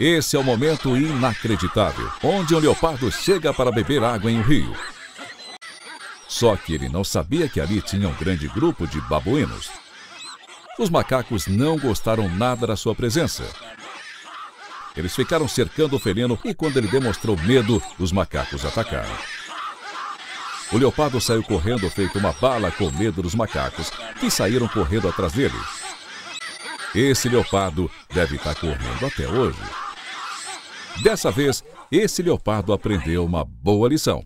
Esse é o momento inacreditável, onde um leopardo chega para beber água em um rio. Só que ele não sabia que ali tinha um grande grupo de babuínos. Os macacos não gostaram nada da sua presença. Eles ficaram cercando o felino e quando ele demonstrou medo, os macacos atacaram. O leopardo saiu correndo feito uma bala com medo dos macacos, que saíram correndo atrás dele. Esse leopardo deve estar correndo até hoje. Dessa vez, esse leopardo aprendeu uma boa lição.